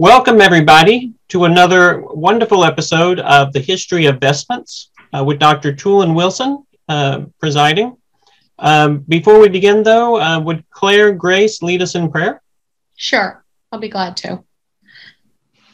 Welcome, everybody, to another wonderful episode of the History of Vestments uh, with Dr. Toolin Wilson uh, presiding. Um, before we begin, though, uh, would Claire Grace lead us in prayer? Sure, I'll be glad to.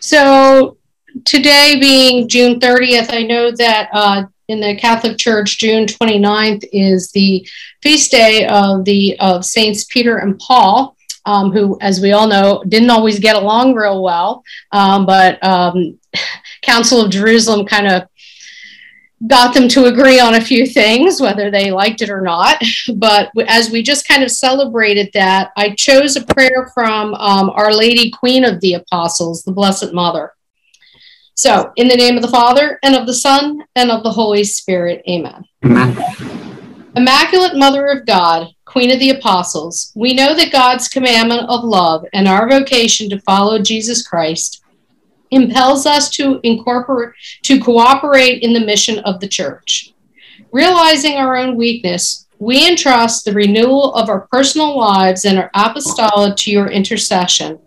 So, today being June 30th, I know that uh, in the Catholic Church, June 29th is the feast day of the of Saints Peter and Paul um, who, as we all know, didn't always get along real well. Um, but um, Council of Jerusalem kind of got them to agree on a few things, whether they liked it or not. But as we just kind of celebrated that, I chose a prayer from um, Our Lady, Queen of the Apostles, the Blessed Mother. So, in the name of the Father, and of the Son, and of the Holy Spirit, amen. Amen. Immaculate Mother of God, Queen of the Apostles, we know that God's commandment of love and our vocation to follow Jesus Christ impels us to incorporate to cooperate in the mission of the church. Realizing our own weakness, we entrust the renewal of our personal lives and our apostolate to your intercession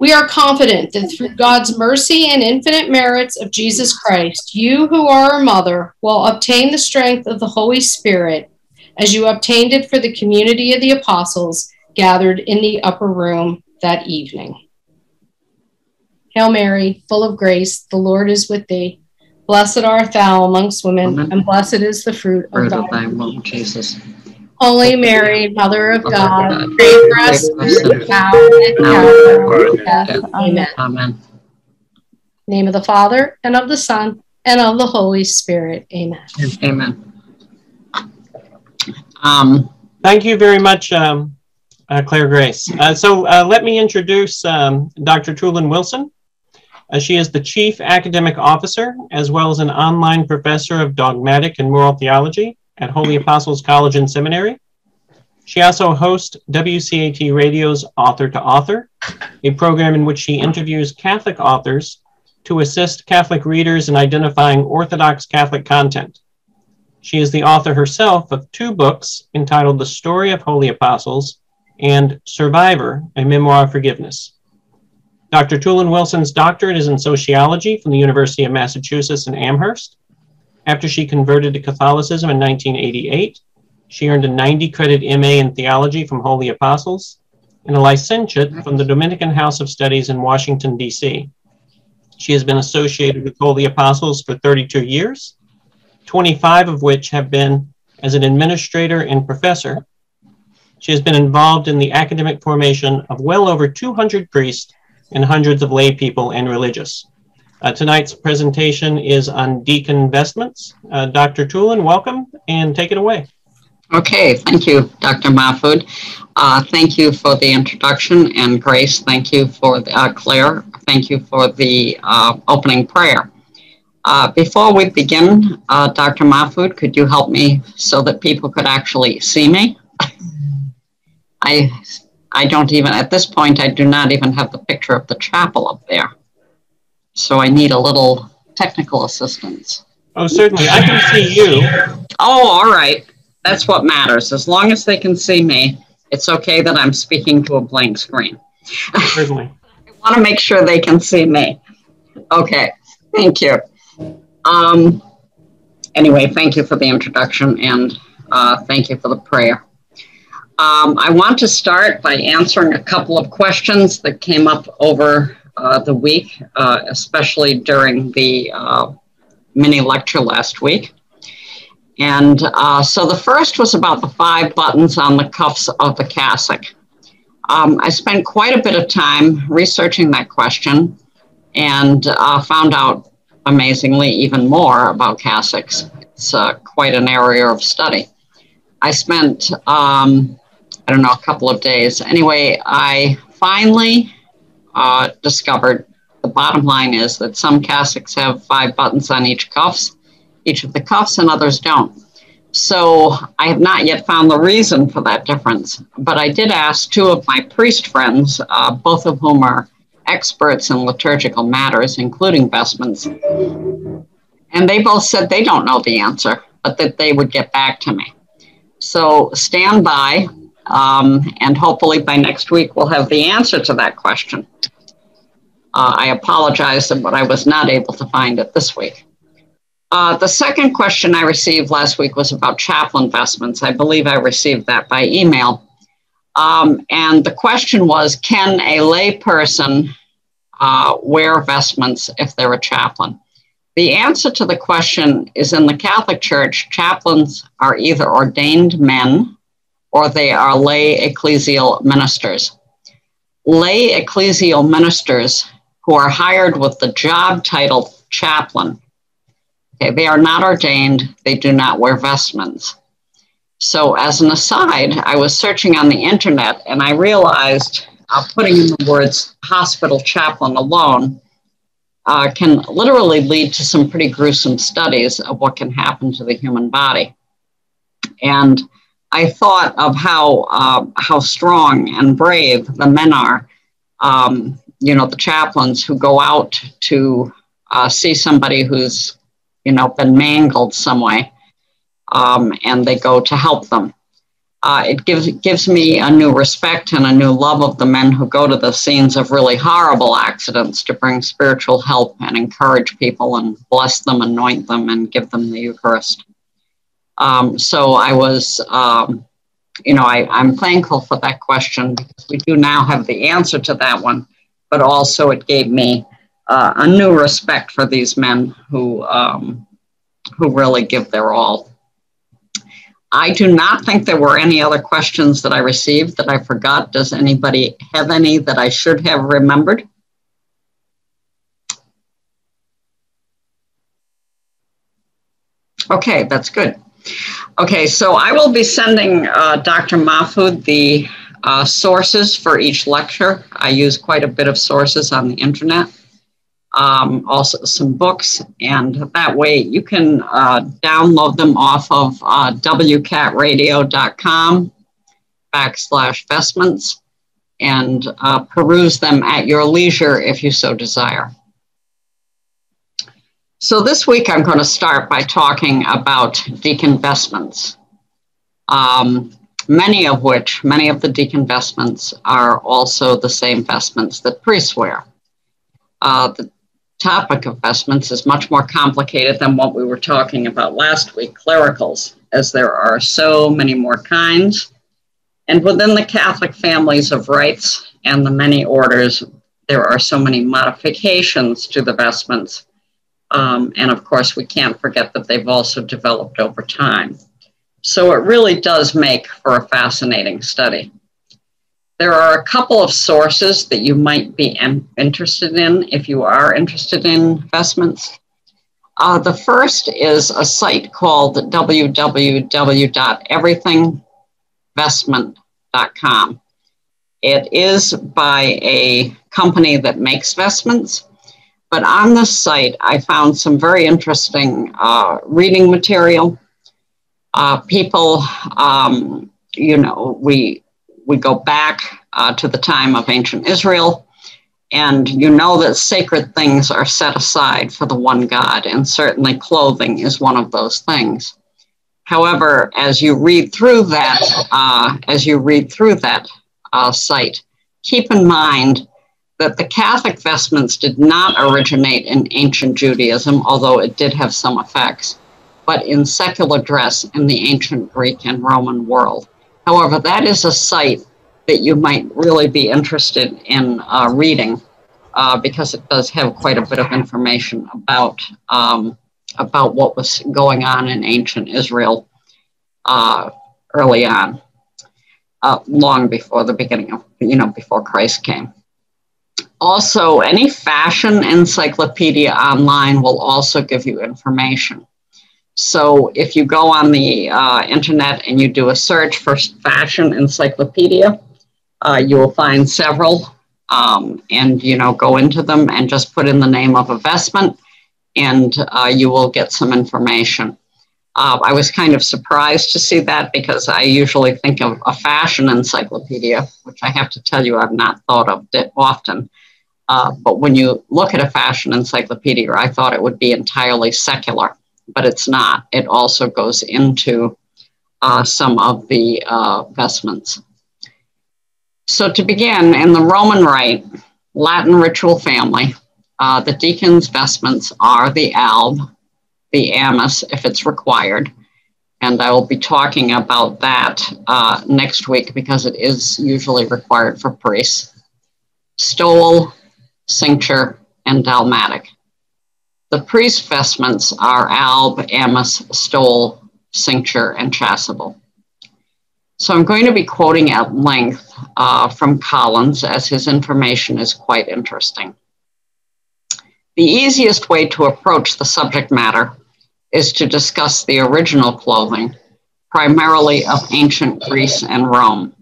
we are confident that through God's mercy and infinite merits of Jesus Christ, you who are our mother will obtain the strength of the Holy Spirit as you obtained it for the community of the apostles gathered in the upper room that evening. Hail Mary, full of grace, the Lord is with thee. Blessed art thou amongst women, Amen. and blessed is the fruit of thy womb, Jesus. Holy Mary, Mother of God, pray for us now and hour of death. Amen. Amen. Name of the Father, and of the Son, and of the Holy Spirit. Amen. Amen. Um, Thank you very much, um, uh, Claire Grace. Uh, so uh, let me introduce um, Dr. Toolin Wilson. Uh, she is the Chief Academic Officer, as well as an online professor of dogmatic and moral theology at Holy Apostles College and Seminary. She also hosts WCAT Radio's Author to Author, a program in which she interviews Catholic authors to assist Catholic readers in identifying Orthodox Catholic content. She is the author herself of two books entitled The Story of Holy Apostles and Survivor, a Memoir of Forgiveness. Dr. Toolin Wilson's doctorate is in sociology from the University of Massachusetts in Amherst. After she converted to Catholicism in 1988, she earned a 90 credit MA in theology from Holy Apostles and a licentiate from the Dominican House of Studies in Washington, D.C. She has been associated with Holy Apostles for 32 years, 25 of which have been as an administrator and professor. She has been involved in the academic formation of well over 200 priests and hundreds of lay people and religious. Uh, tonight's presentation is on deacon vestments. Uh, Dr. Toolin, welcome and take it away. Okay, thank you, Dr. Mahfood. Uh, thank you for the introduction, and Grace, thank you for the, uh, Claire, thank you for the uh, opening prayer. Uh, before we begin, Dr. Mahfood, could you help me so that people could actually see me? I, I don't even, at this point, I do not even have the picture of the chapel up there. So I need a little technical assistance. Oh, certainly. I can see you. Oh, all right. That's what matters. As long as they can see me, it's okay that I'm speaking to a blank screen. Certainly. I want to make sure they can see me. Okay. Thank you. Um, anyway, thank you for the introduction and uh, thank you for the prayer. Um, I want to start by answering a couple of questions that came up over uh, the week, uh, especially during the uh, mini lecture last week. And uh, so the first was about the five buttons on the cuffs of the cassock. Um, I spent quite a bit of time researching that question and uh, found out amazingly even more about cassocks. It's uh, quite an area of study. I spent, um, I don't know, a couple of days. Anyway, I finally uh, discovered the bottom line is that some cassocks have five buttons on each cuffs, each of the cuffs, and others don't. So I have not yet found the reason for that difference. But I did ask two of my priest friends, uh, both of whom are experts in liturgical matters, including vestments. And they both said they don't know the answer, but that they would get back to me. So stand by Um, and hopefully by next week, we'll have the answer to that question. Uh, I apologize, but I was not able to find it this week. Uh, the second question I received last week was about chapel investments. I believe I received that by email. Um, and the question was Can a layperson uh, wear vestments if they're a chaplain? The answer to the question is in the Catholic Church, chaplains are either ordained men or they are lay ecclesial ministers. Lay ecclesial ministers who are hired with the job title chaplain Okay, they are not ordained, they do not wear vestments. So, as an aside, I was searching on the internet and I realized uh, putting in the words hospital chaplain alone uh, can literally lead to some pretty gruesome studies of what can happen to the human body. And I thought of how, uh, how strong and brave the men are, um, you know, the chaplains who go out to uh, see somebody who's you know, been mangled some way, um, and they go to help them. Uh, it gives gives me a new respect and a new love of the men who go to the scenes of really horrible accidents to bring spiritual help and encourage people and bless them, anoint them, and give them the Eucharist. Um, so I was, um, you know, I, I'm thankful for that question because we do now have the answer to that one, but also it gave me uh, a new respect for these men who um, who really give their all. I do not think there were any other questions that I received that I forgot. Does anybody have any that I should have remembered? Okay, that's good. Okay, so I will be sending uh, Dr. Mahfood the uh, sources for each lecture. I use quite a bit of sources on the internet um, also some books, and that way you can uh, download them off of uh, wcatradio.com backslash vestments and uh, peruse them at your leisure if you so desire. So this week I'm going to start by talking about deacon vestments, um, many of which, many of the deacon vestments are also the same vestments that priests wear. Uh, the topic of vestments is much more complicated than what we were talking about last week, clericals, as there are so many more kinds. And within the Catholic families of rites and the many orders, there are so many modifications to the vestments. Um, and of course, we can't forget that they've also developed over time. So it really does make for a fascinating study. There are a couple of sources that you might be interested in if you are interested in investments. Uh, the first is a site called www.everythinginvestment.com. It is by a company that makes vestments, but on this site, I found some very interesting uh, reading material. Uh, people, um, you know, we we go back uh, to the time of ancient Israel, and you know that sacred things are set aside for the one God, and certainly clothing is one of those things. However, as you read through that, uh, as you read through that uh, site, keep in mind that the Catholic vestments did not originate in ancient Judaism, although it did have some effects, but in secular dress in the ancient Greek and Roman world. However, that is a site that you might really be interested in uh, reading uh, because it does have quite a bit of information about um, about what was going on in ancient Israel uh, early on, uh, long before the beginning of you know before Christ came. Also, any fashion encyclopedia online will also give you information. So if you go on the uh, internet and you do a search for fashion encyclopedia, uh, you will find several um, and, you know, go into them and just put in the name of a vestment and uh, you will get some information. Uh, I was kind of surprised to see that because I usually think of a fashion encyclopedia, which I have to tell you I've not thought of it often. Uh, but when you look at a fashion encyclopedia, I thought it would be entirely secular but it's not. It also goes into uh, some of the uh, vestments. So, to begin, in the Roman Rite, Latin ritual family, uh, the deacon's vestments are the alb, the amice, if it's required. And I will be talking about that uh, next week because it is usually required for priests. Stole, cincture, and dalmatic. The priest vestments are alb, amice, stole, cincture, and chasuble. So I'm going to be quoting at length uh, from Collins as his information is quite interesting. The easiest way to approach the subject matter is to discuss the original clothing, primarily of ancient Greece and Rome,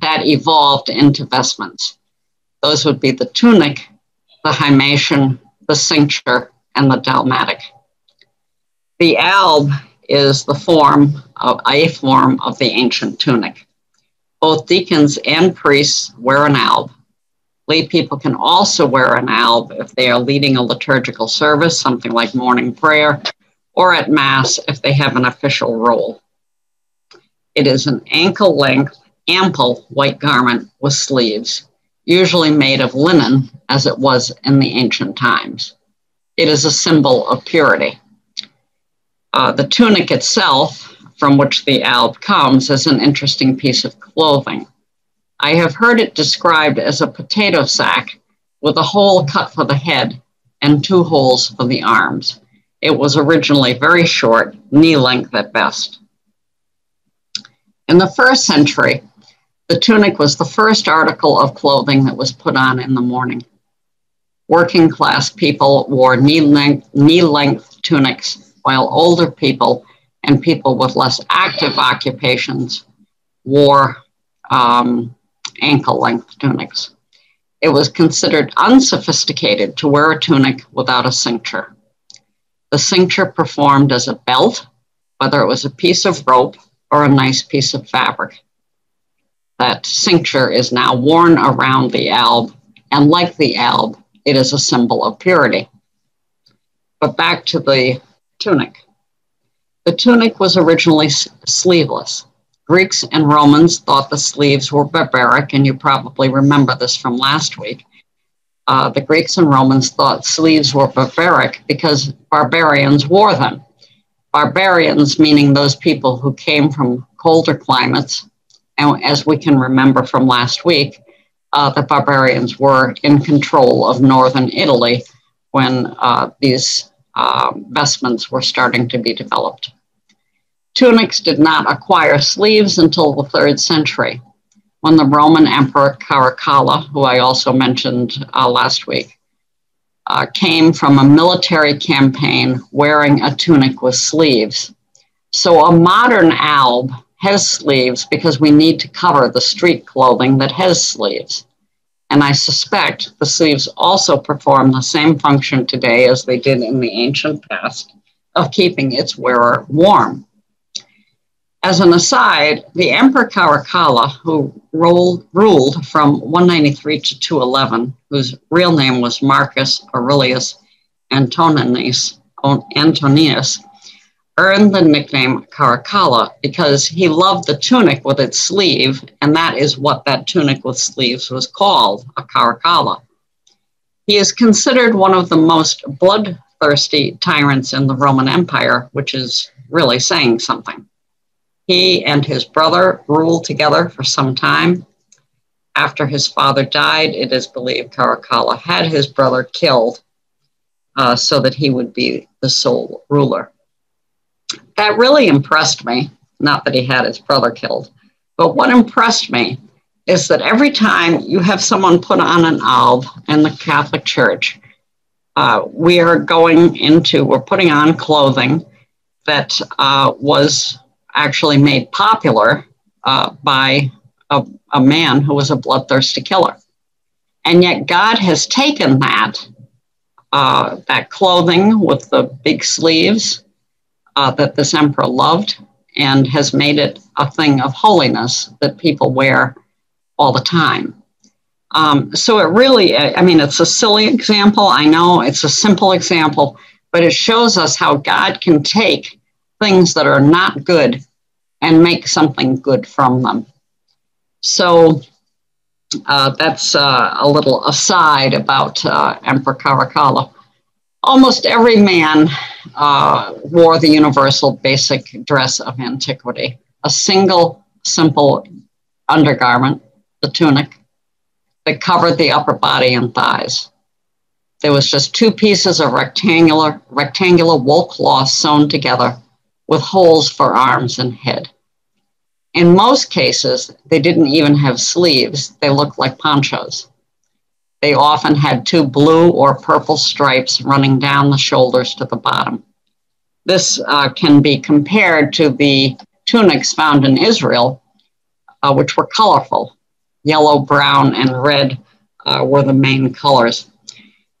that evolved into vestments. Those would be the tunic, the himation, the cincture, and the dalmatic. The alb is the form of a form of the ancient tunic. Both deacons and priests wear an alb. Lay people can also wear an alb if they are leading a liturgical service, something like morning prayer, or at Mass if they have an official role. It is an ankle length, ample white garment with sleeves, usually made of linen as it was in the ancient times. It is a symbol of purity. Uh, the tunic itself, from which the alb comes, is an interesting piece of clothing. I have heard it described as a potato sack with a hole cut for the head and two holes for the arms. It was originally very short, knee length at best. In the first century, the tunic was the first article of clothing that was put on in the morning. Working class people wore knee length, knee length tunics while older people and people with less active occupations wore um, ankle length tunics. It was considered unsophisticated to wear a tunic without a cincture. The cincture performed as a belt, whether it was a piece of rope or a nice piece of fabric. That cincture is now worn around the alb, and like the alb, it is a symbol of purity. But back to the tunic. The tunic was originally sleeveless. Greeks and Romans thought the sleeves were barbaric, and you probably remember this from last week. Uh, the Greeks and Romans thought sleeves were barbaric because barbarians wore them. Barbarians, meaning those people who came from colder climates, and as we can remember from last week, uh, the barbarians were in control of northern Italy when uh, these uh, vestments were starting to be developed. Tunics did not acquire sleeves until the third century, when the Roman Emperor Caracalla, who I also mentioned uh, last week, uh, came from a military campaign wearing a tunic with sleeves. So a modern alb has sleeves because we need to cover the street clothing that has sleeves. And I suspect the sleeves also perform the same function today as they did in the ancient past of keeping its wearer warm. As an aside, the Emperor Caracalla, who ruled, ruled from 193 to 211, whose real name was Marcus Aurelius Antoninus, Antonius, earned the nickname Caracalla because he loved the tunic with its sleeve, and that is what that tunic with sleeves was called, a Caracalla. He is considered one of the most bloodthirsty tyrants in the Roman Empire, which is really saying something. He and his brother ruled together for some time. After his father died, it is believed Caracalla had his brother killed uh, so that he would be the sole ruler that really impressed me. Not that he had his brother killed, but what impressed me is that every time you have someone put on an alb in the Catholic Church, uh, we are going into, we're putting on clothing that uh, was actually made popular uh, by a, a man who was a bloodthirsty killer. And yet God has taken that, uh, that clothing with the big sleeves uh, that this emperor loved and has made it a thing of holiness that people wear all the time. Um, so it really, I mean, it's a silly example. I know it's a simple example, but it shows us how God can take things that are not good and make something good from them. So uh, that's uh, a little aside about uh, Emperor Caracalla. Almost every man uh, wore the universal basic dress of antiquity a single simple undergarment, the tunic, that covered the upper body and thighs. There was just two pieces of rectangular, rectangular wool cloth sewn together with holes for arms and head. In most cases, they didn't even have sleeves. They looked like ponchos. They often had two blue or purple stripes running down the shoulders to the bottom. This uh, can be compared to the tunics found in Israel, uh, which were colorful. Yellow, brown, and red uh, were the main colors.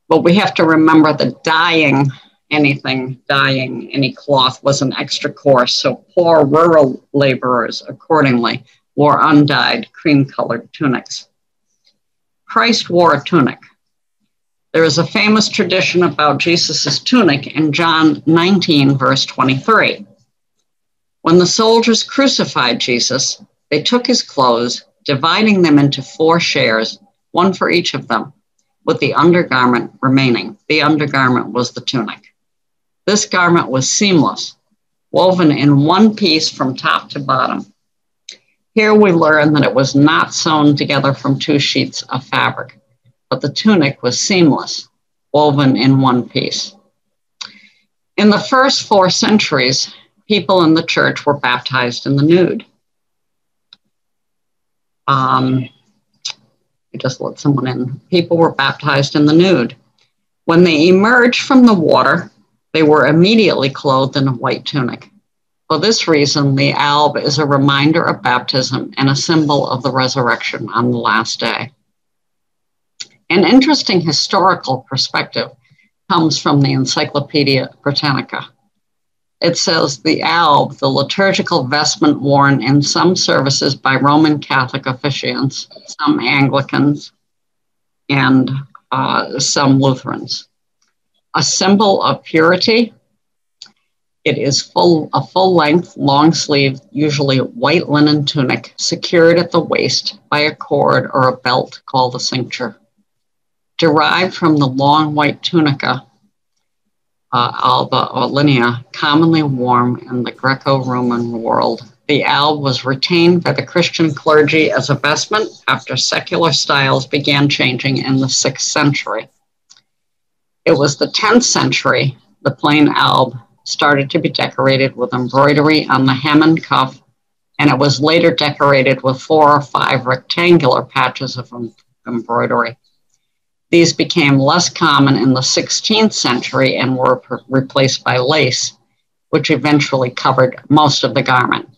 But we have to remember that dyeing anything, dyeing any cloth was an extra course. So poor rural laborers accordingly wore undyed cream colored tunics. Christ wore a tunic. There is a famous tradition about Jesus' tunic in John 19, verse 23. When the soldiers crucified Jesus, they took his clothes, dividing them into four shares, one for each of them, with the undergarment remaining. The undergarment was the tunic. This garment was seamless, woven in one piece from top to bottom. Here we learn that it was not sewn together from two sheets of fabric, but the tunic was seamless, woven in one piece. In the first four centuries, people in the church were baptized in the nude. Um, I just let someone in. People were baptized in the nude. When they emerged from the water, they were immediately clothed in a white tunic. For this reason, the alb is a reminder of baptism and a symbol of the resurrection on the last day. An interesting historical perspective comes from the Encyclopedia Britannica. It says the alb, the liturgical vestment worn in some services by Roman Catholic officiants, some Anglicans, and uh, some Lutherans. A symbol of purity. It is full a full length, long sleeved, usually white linen tunic secured at the waist by a cord or a belt called a cincture. Derived from the long white tunica uh, alba or linea, commonly worn in the Greco-Roman world. The alb was retained by the Christian clergy as a vestment after secular styles began changing in the 6th century. It was the 10th century the plain alb started to be decorated with embroidery on the hem and cuff, and it was later decorated with four or five rectangular patches of embroidery. These became less common in the 16th century and were replaced by lace, which eventually covered most of the garment.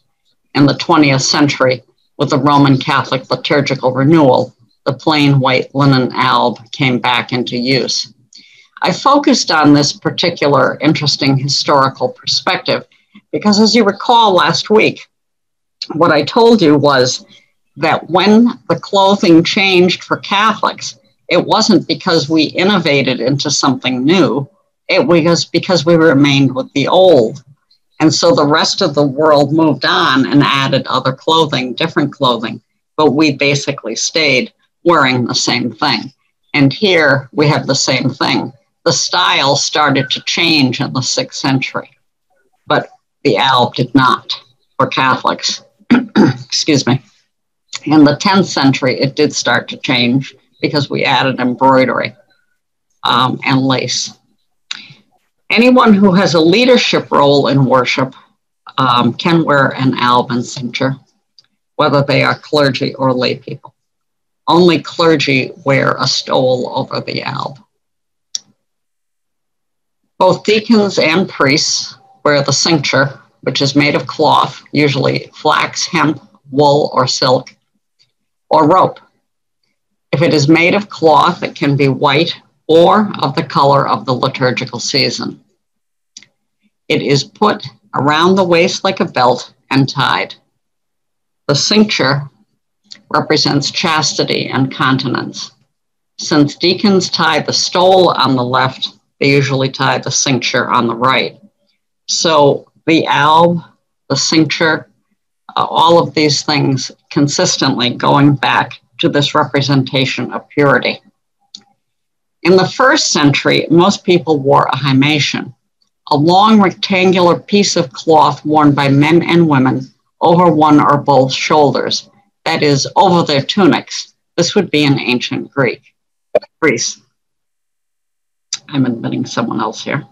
In the 20th century, with the Roman Catholic liturgical renewal, the plain white linen alb came back into use. I focused on this particular interesting historical perspective because, as you recall last week, what I told you was that when the clothing changed for Catholics, it wasn't because we innovated into something new. It was because we remained with the old. And so the rest of the world moved on and added other clothing, different clothing, but we basically stayed wearing the same thing. And here we have the same thing. The style started to change in the sixth century, but the alb did not for Catholics. Excuse me. In the 10th century, it did start to change because we added embroidery um, and lace. Anyone who has a leadership role in worship um, can wear an alb and cincture, whether they are clergy or lay people. Only clergy wear a stole over the alb. Both deacons and priests wear the cincture, which is made of cloth, usually flax, hemp, wool, or silk, or rope. If it is made of cloth, it can be white or of the color of the liturgical season. It is put around the waist like a belt and tied. The cincture represents chastity and continence. Since deacons tie the stole on the left, they usually tie the cincture on the right. So the alb, the cincture, uh, all of these things consistently going back to this representation of purity. In the first century, most people wore a himation, a long rectangular piece of cloth worn by men and women over one or both shoulders, that is, over their tunics. This would be in ancient Greek, Greece. I'm admitting someone else here.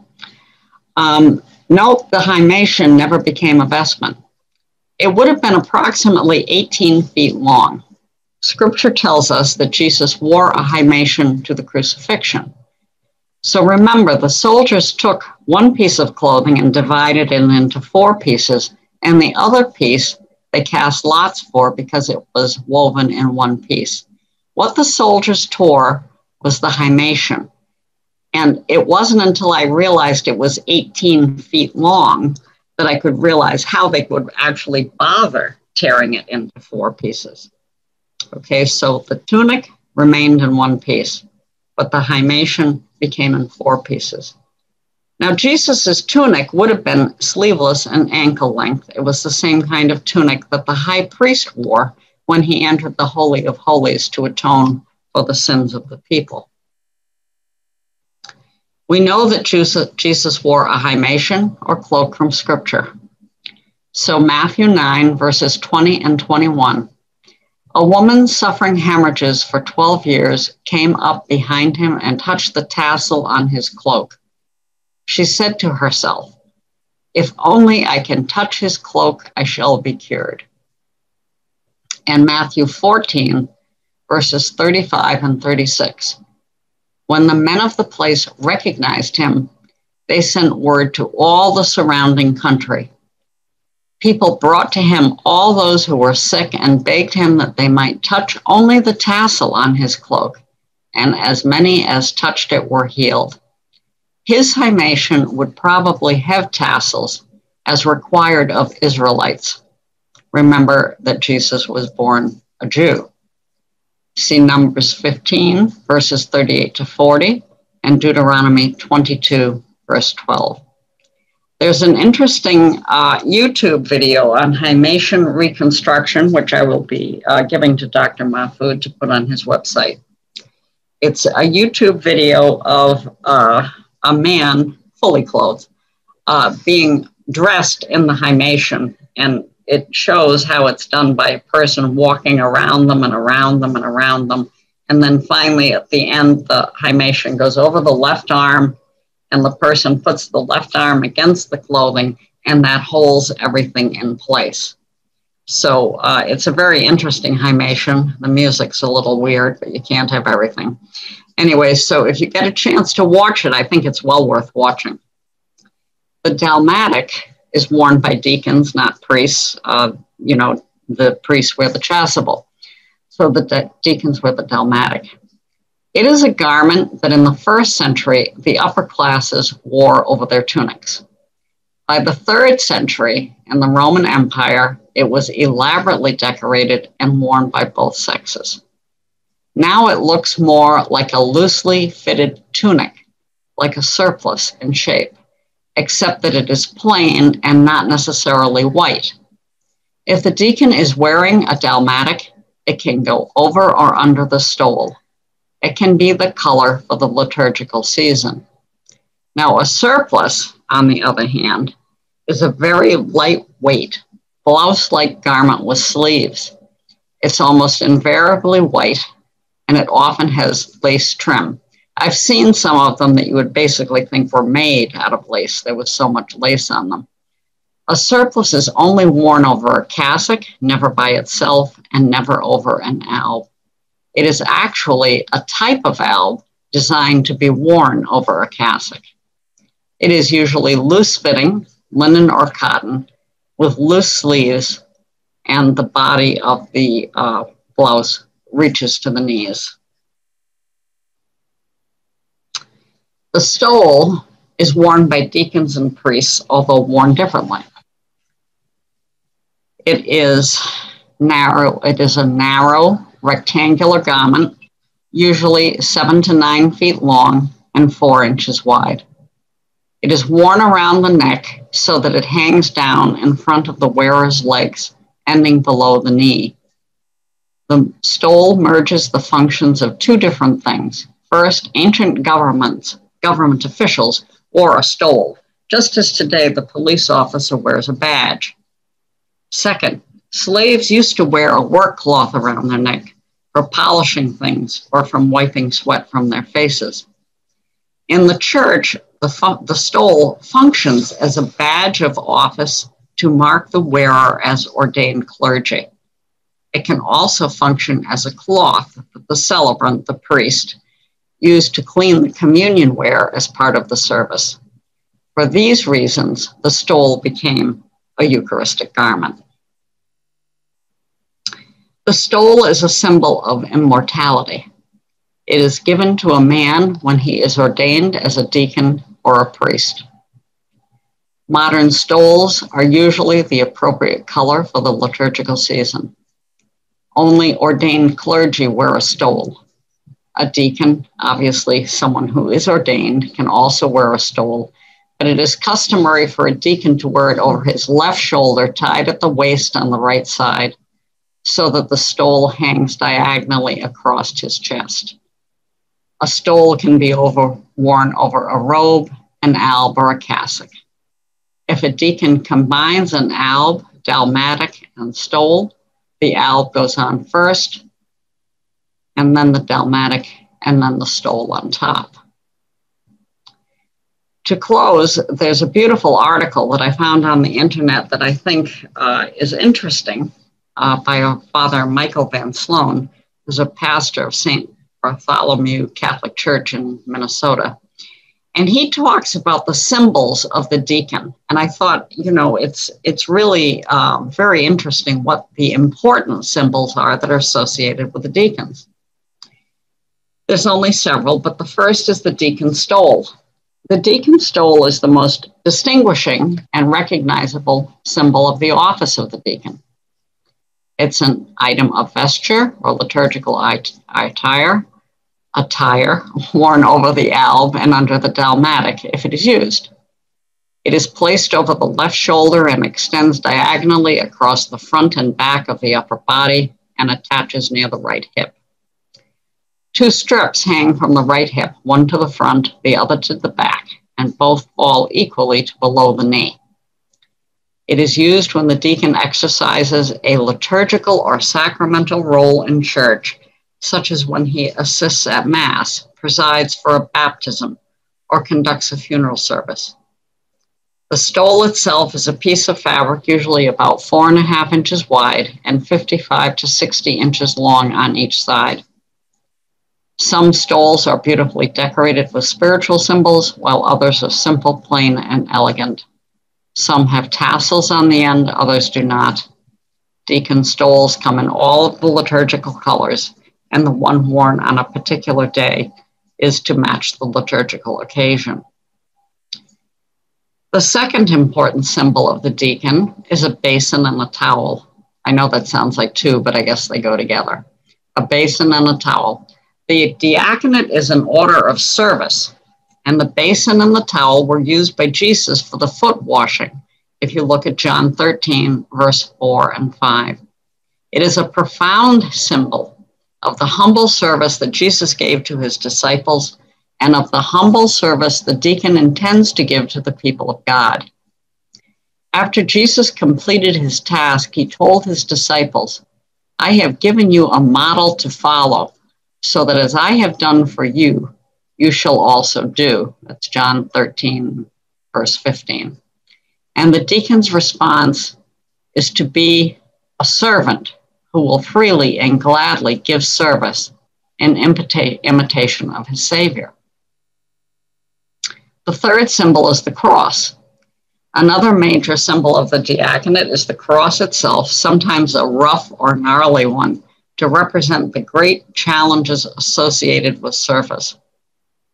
Um, note the himation never became a vestment. It would have been approximately 18 feet long. Scripture tells us that Jesus wore a hymation to the crucifixion. So remember, the soldiers took one piece of clothing and divided it into four pieces, and the other piece they cast lots for because it was woven in one piece. What the soldiers tore was the himation. And it wasn't until I realized it was 18 feet long that I could realize how they would actually bother tearing it into four pieces. Okay, so the tunic remained in one piece, but the himation became in four pieces. Now, Jesus's tunic would have been sleeveless and ankle length. It was the same kind of tunic that the high priest wore when he entered the Holy of Holies to atone for the sins of the people. We know that Jesus wore a himation or cloak from Scripture. So, Matthew 9, verses 20 and 21 a woman suffering hemorrhages for 12 years came up behind him and touched the tassel on his cloak. She said to herself, If only I can touch his cloak, I shall be cured. And Matthew 14, verses 35 and 36. When the men of the place recognized him, they sent word to all the surrounding country people brought to him all those who were sick and begged him that they might touch only the tassel on his cloak, and as many as touched it were healed. His himation would probably have tassels as required of Israelites. Remember that Jesus was born a Jew. See Numbers 15, verses 38 to 40, and Deuteronomy 22, verse 12. There's an interesting uh, YouTube video on himation reconstruction, which I will be uh, giving to Dr. Mahfood to put on his website. It's a YouTube video of uh, a man fully clothed uh, being dressed in the himation, and it shows how it's done by a person walking around them and around them and around them. And then finally, at the end, the himation goes over the left arm and the person puts the left arm against the clothing and that holds everything in place. So uh, it's a very interesting himation. The music's a little weird, but you can't have everything. Anyway, so if you get a chance to watch it, I think it's well worth watching. The dalmatic is worn by deacons, not priests. Uh, you know, the priests wear the chasuble. So the de- deacons wear the dalmatic. It is a garment that in the first century the upper classes wore over their tunics. By the third century in the Roman Empire, it was elaborately decorated and worn by both sexes. Now it looks more like a loosely fitted tunic, like a surplice in shape, except that it is plain and not necessarily white. If the deacon is wearing a dalmatic, it can go over or under the stole. It can be the color for the liturgical season. Now, a surplice, on the other hand, is a very lightweight, blouse like garment with sleeves. It's almost invariably white and it often has lace trim. I've seen some of them that you would basically think were made out of lace. There was so much lace on them. A surplice is only worn over a cassock, never by itself, and never over an alb. It is actually a type of alb designed to be worn over a cassock. It is usually loose fitting, linen or cotton, with loose sleeves, and the body of the uh, blouse reaches to the knees. The stole is worn by deacons and priests, although worn differently. It is narrow, it is a narrow rectangular garment, usually seven to nine feet long and four inches wide. It is worn around the neck so that it hangs down in front of the wearer's legs, ending below the knee. The stole merges the functions of two different things. First, ancient governments, government officials wore a stole, just as today the police officer wears a badge. Second, slaves used to wear a work cloth around their neck for polishing things or from wiping sweat from their faces. In the church, the, fu- the stole functions as a badge of office to mark the wearer as ordained clergy. It can also function as a cloth that the celebrant, the priest, used to clean the communion ware as part of the service. For these reasons, the stole became a Eucharistic garment. The stole is a symbol of immortality. It is given to a man when he is ordained as a deacon or a priest. Modern stoles are usually the appropriate color for the liturgical season. Only ordained clergy wear a stole. A deacon, obviously someone who is ordained, can also wear a stole but it is customary for a deacon to wear it over his left shoulder, tied at the waist on the right side, so that the stole hangs diagonally across his chest. A stole can be over, worn over a robe, an alb, or a cassock. If a deacon combines an alb, dalmatic, and stole, the alb goes on first, and then the dalmatic, and then the stole on top to close, there's a beautiful article that I found on the internet that I think uh, is interesting uh, by Father Michael Van Sloun, who's a pastor of St. Bartholomew Catholic Church in Minnesota. And he talks about the symbols of the deacon. And I thought, you know, it's, it's really uh, very interesting what the important symbols are that are associated with the deacons. There's only several, but the first is the deacon stole. The deacon stole is the most distinguishing and recognizable symbol of the office of the deacon. It's an item of vesture or liturgical attire, attire worn over the alb and under the dalmatic if it is used. It is placed over the left shoulder and extends diagonally across the front and back of the upper body and attaches near the right hip. Two strips hang from the right hip, one to the front, the other to the back, and both fall equally to below the knee. It is used when the deacon exercises a liturgical or sacramental role in church, such as when he assists at Mass, presides for a baptism, or conducts a funeral service. The stole itself is a piece of fabric usually about four and a half inches wide and 55 to 60 inches long on each side. Some stoles are beautifully decorated with spiritual symbols, while others are simple, plain, and elegant. Some have tassels on the end, others do not. Deacon stoles come in all of the liturgical colors, and the one worn on a particular day is to match the liturgical occasion. The second important symbol of the deacon is a basin and a towel. I know that sounds like two, but I guess they go together. A basin and a towel. The diaconate is an order of service, and the basin and the towel were used by Jesus for the foot washing, if you look at John 13, verse 4 and 5. It is a profound symbol of the humble service that Jesus gave to his disciples and of the humble service the deacon intends to give to the people of God. After Jesus completed his task, he told his disciples, I have given you a model to follow so that as I have done for you, you shall also do. That's John 13, verse 15. And the deacon's response is to be a servant who will freely and gladly give service in imita- imitation of his Savior. The third symbol is the cross. Another major symbol of the diaconate is the cross itself, sometimes a rough or gnarly one to represent the great challenges associated with service.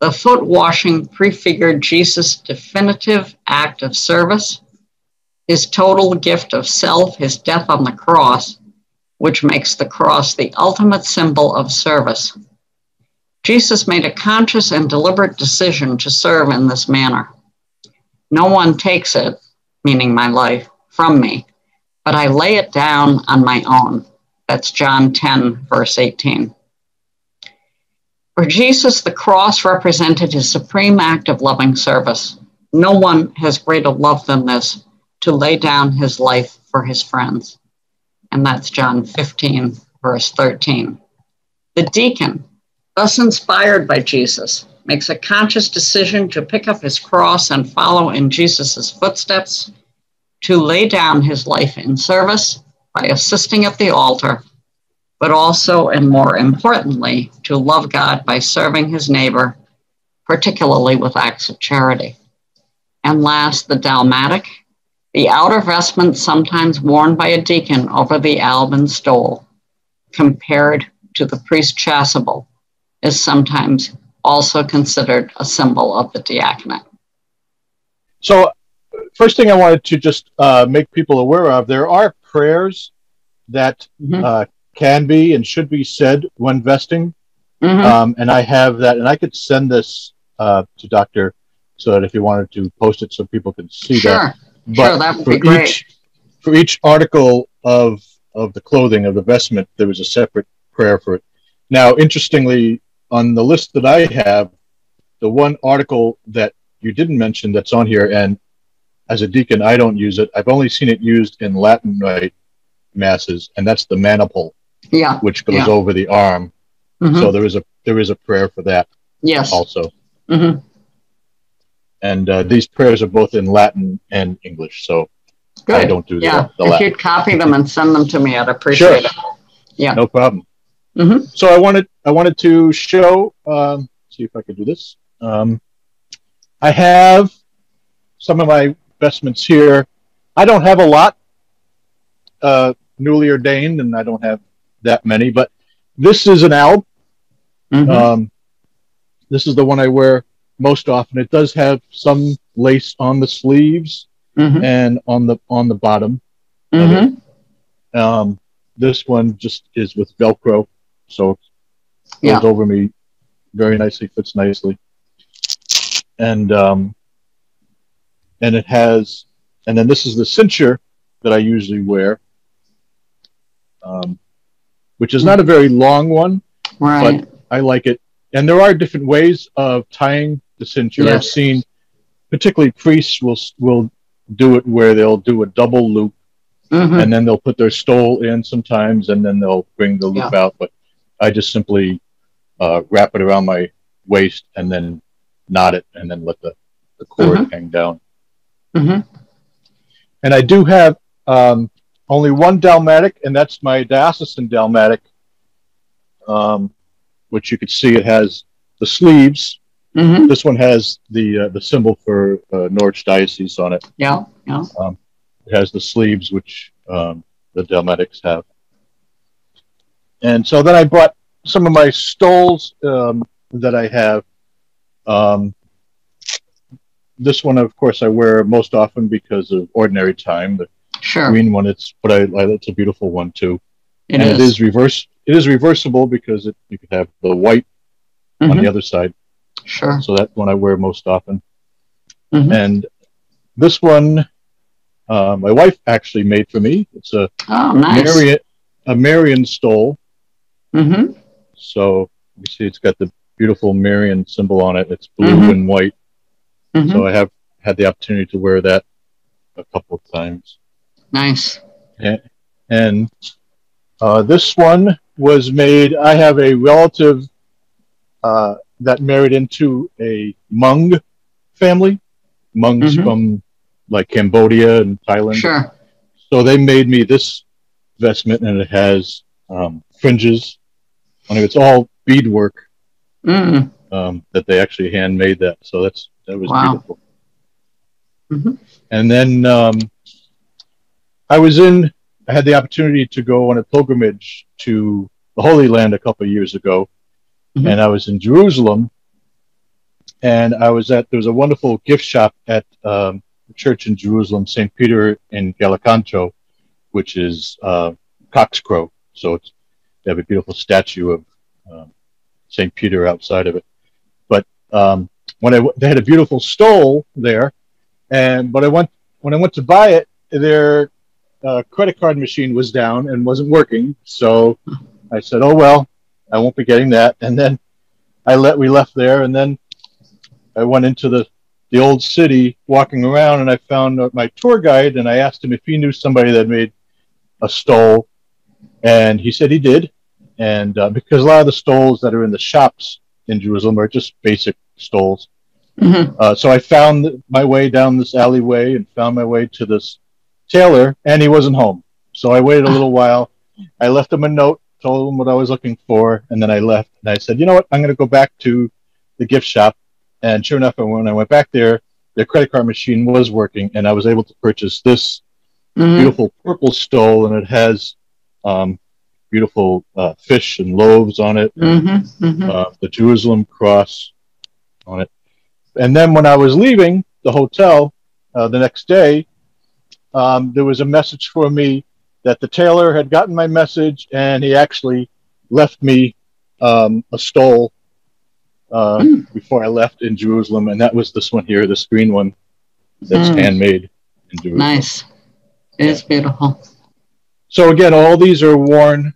The foot washing prefigured Jesus' definitive act of service, his total gift of self, his death on the cross, which makes the cross the ultimate symbol of service. Jesus made a conscious and deliberate decision to serve in this manner. No one takes it, meaning my life, from me, but I lay it down on my own. That's John 10, verse 18. For Jesus, the cross represented his supreme act of loving service. No one has greater love than this to lay down his life for his friends. And that's John 15, verse 13. The deacon, thus inspired by Jesus, makes a conscious decision to pick up his cross and follow in Jesus' footsteps, to lay down his life in service by assisting at the altar, but also, and more importantly, to love God by serving his neighbor, particularly with acts of charity. And last, the dalmatic, the outer vestment sometimes worn by a deacon over the alb and stole, compared to the priest chasuble, is sometimes also considered a symbol of the diaconate. So, first thing I wanted to just uh, make people aware of there are prayers that mm-hmm. uh, can be and should be said when vesting. Mm-hmm. Um, and I have that, and I could send this uh, to Dr. so that if you wanted to post it so people can see sure. that. But sure, that would be great. Each, for each article of of the clothing of the vestment, there was a separate prayer for it. Now, interestingly, on the list that I have, the one article that you didn't mention that's on here, and as a deacon, I don't use it. I've only seen it used in Latin rite masses, and that's the maniple, yeah, which goes yeah. over the arm. Mm-hmm. So there is a there is a prayer for that. Yes. Also. Mm-hmm. And uh, these prayers are both in Latin and English. So Good. I don't do yeah. the, the if Latin. you'd copy them and send them to me, I'd appreciate sure. it. Yeah. No problem. Mm-hmm. So I wanted I wanted to show. Um, see if I could do this. Um, I have some of my vestments here. I don't have a lot uh, newly ordained, and I don't have that many. But this is an alb. Mm-hmm. Um, this is the one I wear most often. It does have some lace on the sleeves mm-hmm. and on the on the bottom. Mm-hmm. Um, this one just is with Velcro so it yeah. goes over me very nicely, fits nicely, and um, and it has, and then this is the cincture that I usually wear, um, which is not a very long one, right. but I like it. And there are different ways of tying the cincture. Yes. I've seen, particularly priests will will do it where they'll do a double loop Mm-hmm. and then they'll put their stole in sometimes, and then they'll bring the loop Yeah. out. But I just simply uh, wrap it around my waist and then knot it, and then let the, the cord Mhm. hang down. Mm-hmm. And I do have um, only one dalmatic, and that's my diocesan dalmatic, um, which you can see it has the sleeves. Mm-hmm. This one has the uh, the symbol for uh, Norwich Diocese on it. Yeah. Yeah. It has the sleeves, which um, the dalmatics have. And so then I brought some of my stoles um, that I have. This one, of course, I wear most often because of ordinary time. The Sure. green one, it's but I, I it's a beautiful one too. It and is. it is reverse. It is reversible because it, you could have the white on Mhm. the other side. Sure. So that one I wear most often. Mhm. And this one, uh, my wife actually made for me. It's a Oh, nice. Marian, a Marian stole. Mm-hmm. So you see, it's got the beautiful Marian symbol on it. It's blue Mhm. and white. Mhm. So I have had the opportunity to wear that a couple of times. Nice. And uh, this one was made. I have a relative uh, that married into a Hmong family. Hmongs Mhm. from like Cambodia and Thailand. Sure. So they made me this vestment, and it has um, fringes. I mean, it's all beadwork Mm. um, that they actually handmade that. So that's that was Wow. beautiful. Mhm. And then um, I was in. I had the opportunity to go on a pilgrimage to the Holy Land a couple of years ago, Mhm. and I was in Jerusalem. And I was at there was a wonderful gift shop at um, the church in Jerusalem, St. Peter in Gallicantu, which is uh, cockscrow. So it's they have a beautiful statue of um, St. Peter outside of it. But um, when I they had a beautiful stole there, and but I went when I went to buy it, their uh, credit card machine was down and wasn't working. So I said, "Oh well, I won't be getting that." And then I let we left there, and then I went into the the old city, walking around, and I found my tour guide, and I asked him if he knew somebody that made a stole, and he said he did. And uh, because a lot of the stoles that are in the shops in Jerusalem are just basic stoles, mm-hmm. uh, so I found my way down this alleyway and found my way to this tailor, and he wasn't home. So I waited a little while. I left him a note, told him what I was looking for, and then I left. And I said, you know what? I'm going to go back to the gift shop. And sure enough, when I went back there, the credit card machine was working, and I was able to purchase this mm-hmm. beautiful purple stole, and it has um, beautiful uh, fish and loaves on it, mm-hmm. Mm-hmm. Uh, the Jerusalem cross on it. And then when I was leaving the hotel uh, the next day, um, there was a message for me that the tailor had gotten my message and he actually left me um, a stole uh, mm. before I left in Jerusalem, and that was this one here, this green one that's mm. handmade in Jerusalem. Nice. It is beautiful. So again, all these are worn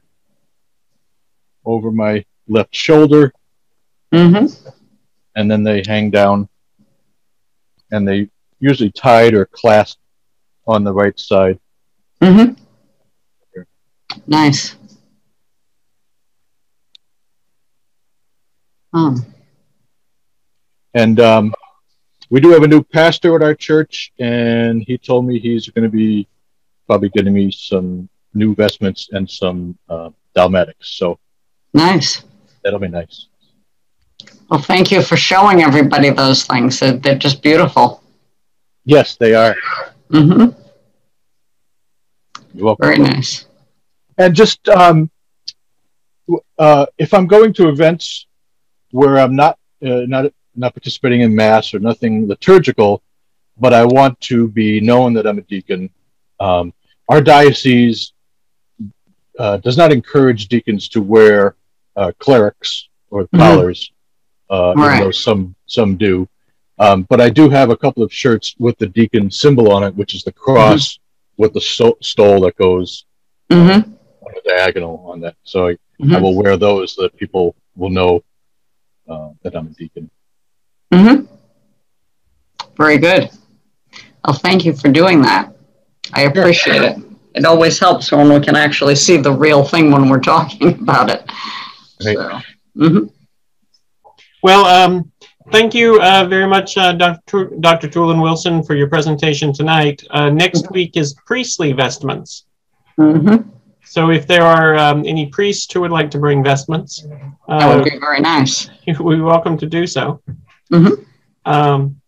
over my left shoulder, mm-hmm. And then they hang down, and they usually tied or clasped on the right side. Mm-hmm. Nice. Um. And um, we do have a new pastor at our church, and he told me he's going to be probably getting me some new vestments and some uh, dalmatics. So nice. That'll be nice. Well, thank you for showing everybody those things. They're, they're just beautiful. Yes, they are. Mm-hmm. You're welcome. Very nice. And just um, uh, if I'm going to events where I'm not uh, not not participating in mass or nothing liturgical, but I want to be known that I'm a deacon. Um, our diocese uh, does not encourage deacons to wear uh, clerics or mm-hmm. Collars, uh, right. even though some some do. Um, but I do have a couple of shirts with the deacon symbol on it, which is the cross mm-hmm. with the so- stole that goes mm-hmm. on the diagonal on that. So I, mm-hmm. I, will wear those so that people will know uh, that I'm a deacon. Mm-hmm. Very good. Well, thank you for doing that. I appreciate it. It always helps when we can actually see the real thing when we're talking about it. Right. So, mm-hmm. Well, um, Thank you uh, very much, uh, Dr. Dr. Toolin Wilson, for your presentation tonight. Uh, next mm-hmm. week is priestly vestments. Mm-hmm. So if there are um, any priests who would like to bring vestments, uh, that would be very nice. We're welcome to do so. Mm-hmm. Um,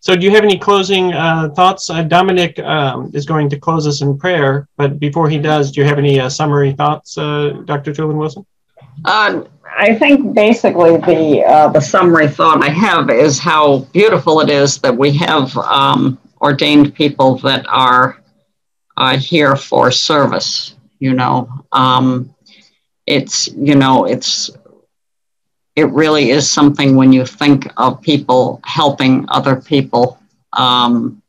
so do you have any closing uh, thoughts? Uh, Dominic um, is going to close us in prayer, but before he does, do you have any summary thoughts, Dr. Toolin Wilson? Uh, I think basically the uh, the summary thought I have is how beautiful it is that we have um, ordained people that are uh, here for service. You know, um, it's you know it's it really is something when you think of people helping other people. Um,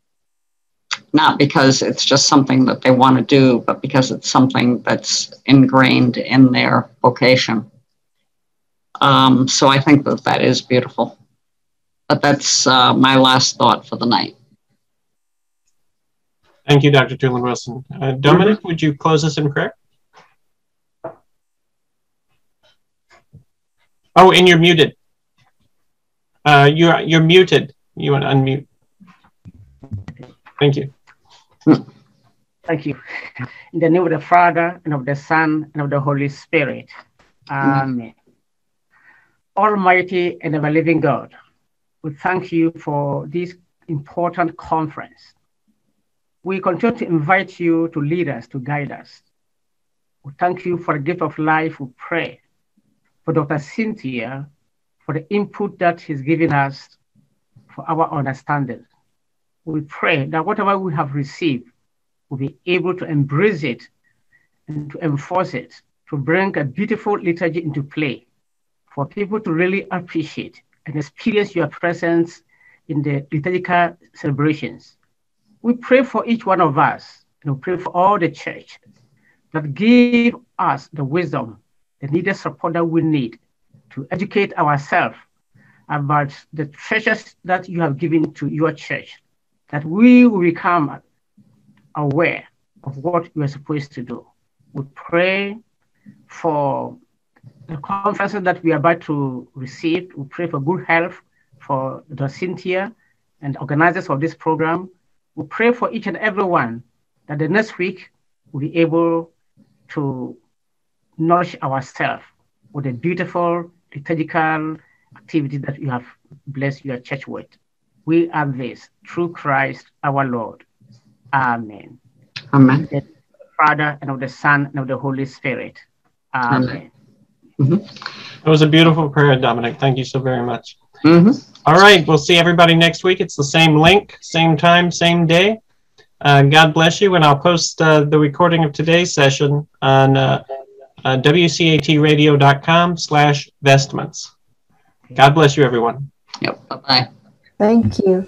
not because it's just something that they want to do, but because it's something that's ingrained in their vocation. Um, so I think that that is beautiful. But that's uh, my last thought for the night. Thank you, Dr. Toolin Wilson. Uh, Dominic, mm-hmm. would you close us in prayer? Oh, and you're muted. Uh, you're you're muted. You want to unmute. Thank you. Thank you. In the name of the Father, and of the Son, and of the Holy Spirit. Amen. Almighty and ever living God, we thank you for this important conference. We continue to invite you to lead us, to guide us. We thank you for the gift of life. We pray for Dr. Cynthia for the input that he's given us for our understanding we pray that whatever we have received, we'll be able to embrace it and to enforce it, to bring a beautiful liturgy into play, for people to really appreciate and experience your presence in the liturgical celebrations. We pray for each one of us, And we pray for all the church that give us the wisdom, the needed support that we need to educate ourselves about the treasures that you have given to your church, that we will become aware of what we are supposed to do. We pray for the conferences that we are about to receive. We pray for good health for the Cynthia and organizers of this program. We pray for each and every one that the next week we'll be able to nourish ourselves with a beautiful liturgical activity that you have blessed your church with. We are this through Christ our Lord. Amen. Amen. The Father and of the Son and of the Holy Spirit. Amen. Amen. Mm-hmm. It was a beautiful prayer, Dominic. Thank you so very much. Mm-hmm. All right, we'll see everybody next week. It's the same link, same time, same day. Uh, God bless you, and I'll post uh, the recording of today's session on uh, uh wcatradio.com slash vestments. God bless you, everyone. Yep, bye-bye. Thank you.